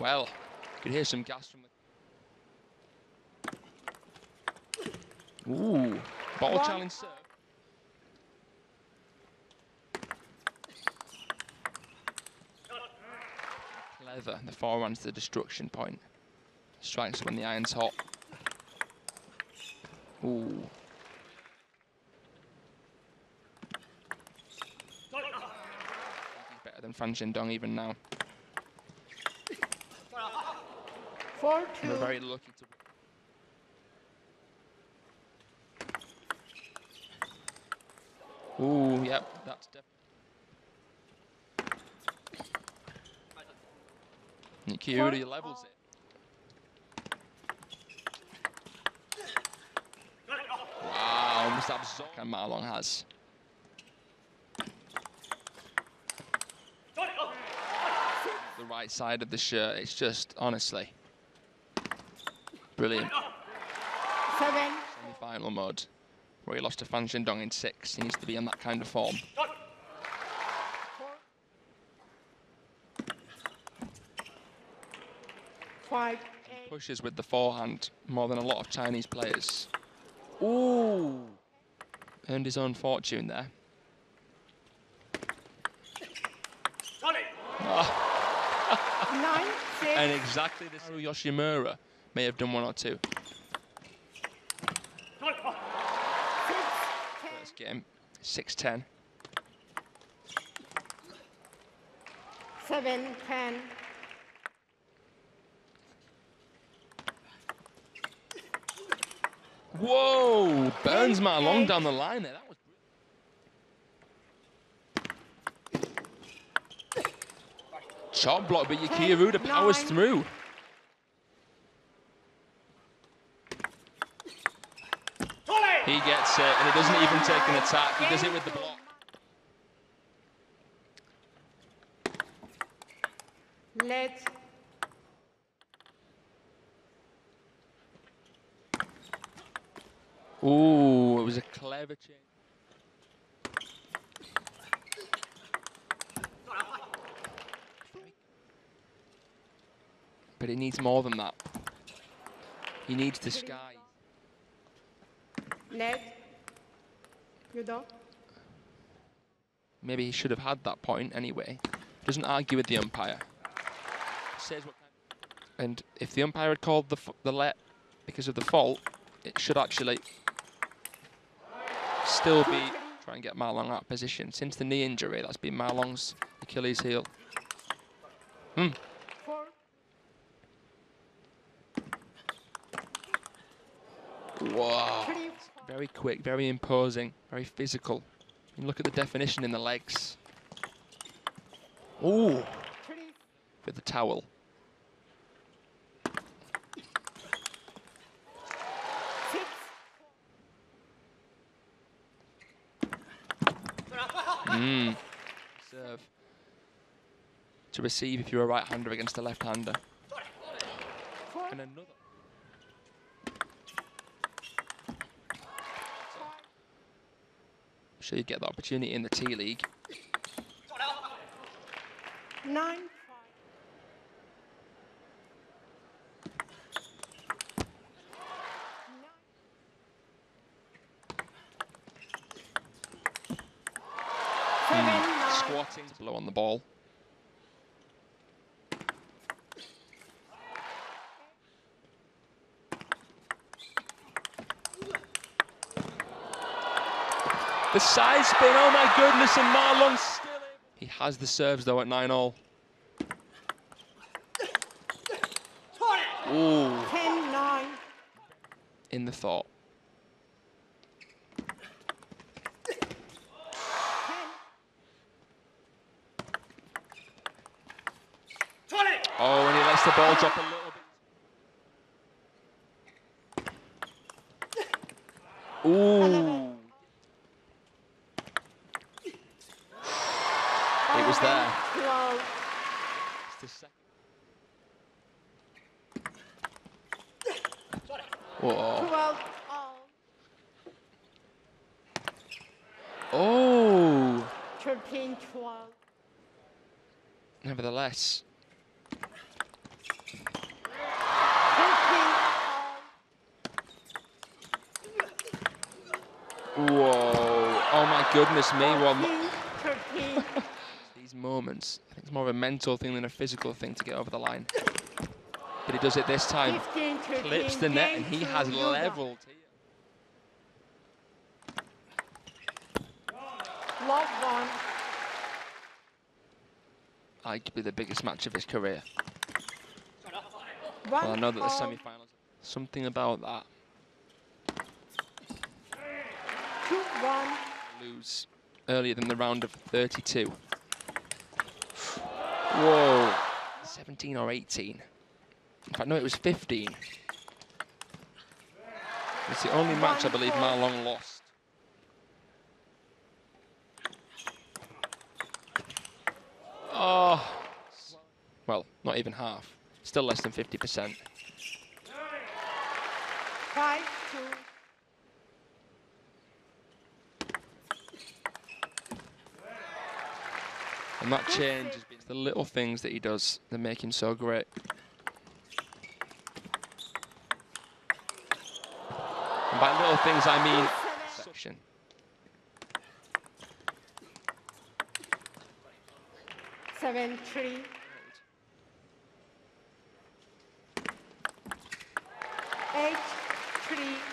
Well, you could hear some gas from the... Ooh, bottle One. challenge serve. Clever, the forehand's the destruction point. Strikes when the iron's hot. Ooh. Better than Fan Zhendong even now. Four We're very lucky to. Ooh, yep, that's definitely. Kiuri levels it. Wow, almost absorbed and Ma Long has. The right side of the shirt, it's just, honestly, brilliant. Seven. Semi-final mode, where he lost to Fan Zhendong in six. He needs to be in that kind of form. Five eight. Pushes with the forehand more than a lot of Chinese players. Ooh! Earned his own fortune there. Nine six. And exactly this Haru Yoshimura may have done one or two. Six First game, 6-10. Seven ten. Whoa! Burns Ma Long down the line there. That was Chop block, but Yukiya Uda powers through. He gets it, and he doesn't even take an attack. He does it with the block. Let's. Ooh, it was a clever change. But it needs more than that. He needs the sky. Net. You don't. Maybe he should have had that point anyway. Doesn't argue with the umpire. Says what and if the umpire had called the f- the let because of the fault, it should actually still be try and get Ma Long out of position. Since the knee injury, that's been Ma Long's Achilles heel. Hmm. Wow. Very quick, very imposing, very physical. And look at the definition in the legs. Ooh, with the towel. Mm. Serve. To receive if you're a right-hander against a left-hander. And another. Sure you get the opportunity in the T League. Nine. Hmm, Seven. Nine. Squatting below on the ball. The side spin, oh my goodness, and Ma Long still able- He has the serves though at 9 all. Ooh, Ten. Nine. in the thought. Oh, and he lets the ball drop a little It was there. Wow. Whoa. Oh. Nevertheless. Whoa. Oh my goodness me. Well, moments, I think it's more of a mental thing than a physical thing to get over the line. But he does it this time. 15, 13. Clips the net and he has leveled here. Love one. Arguably the biggest match of his career. One Well, I know that the semi-finals, something about that. Two, one. Lose earlier than the round of 32. Whoa. 17 or 18. In fact, no, it was 15. It's the only match I believe Ma Long lost. Oh. Well, not even half. Still less than 50%. Five, two. And that change has been the little things that he does that make him so great. And by little things, I mean section. Seven, three. Eight, three.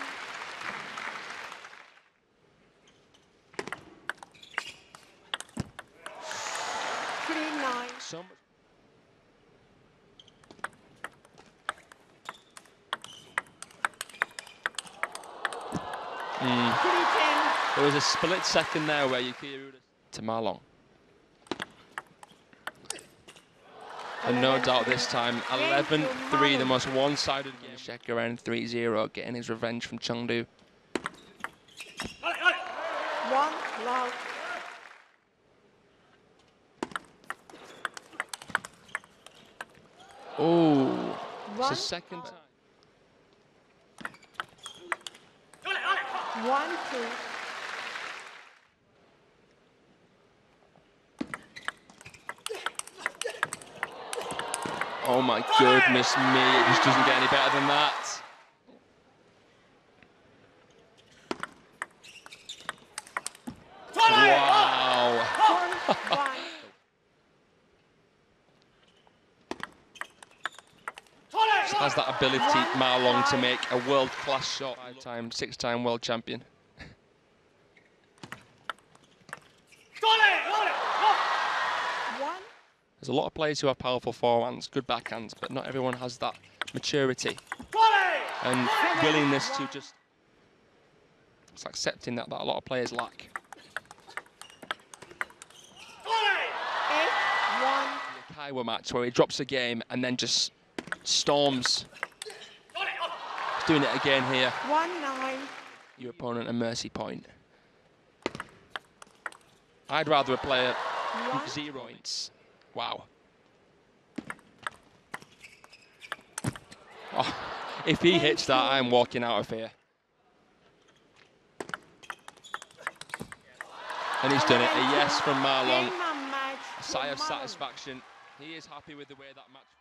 Nine. So much. Mm. There was a split second there where Yuki Uda to Ma Long. And no doubt this time, 11-3, the most one-sided game. Shekaran 3-0, getting his revenge from Chengdu. One, love. Oh, it's One, the second time. one, two. Oh my goodness me, it just doesn't get any better than that. Wow. Four, one. Just has that ability, Ma Long, to make a world-class shot. Five-time, six-time world champion. There's a lot of players who have powerful forehands, good backhands, but not everyone has that maturity and willingness to just. It's accepting that that a lot of players lack. eight, one. The Kaiwa match where he drops a game and then just storms. He's doing it again here. One, nine. Your opponent a mercy point. I'd rather a player One, zero points. Wow. Oh, if he hits that, I'm walking out of here. And he's done it. A yes from Ma Long. Game and match. A sigh of satisfaction. He is happy with the way that match.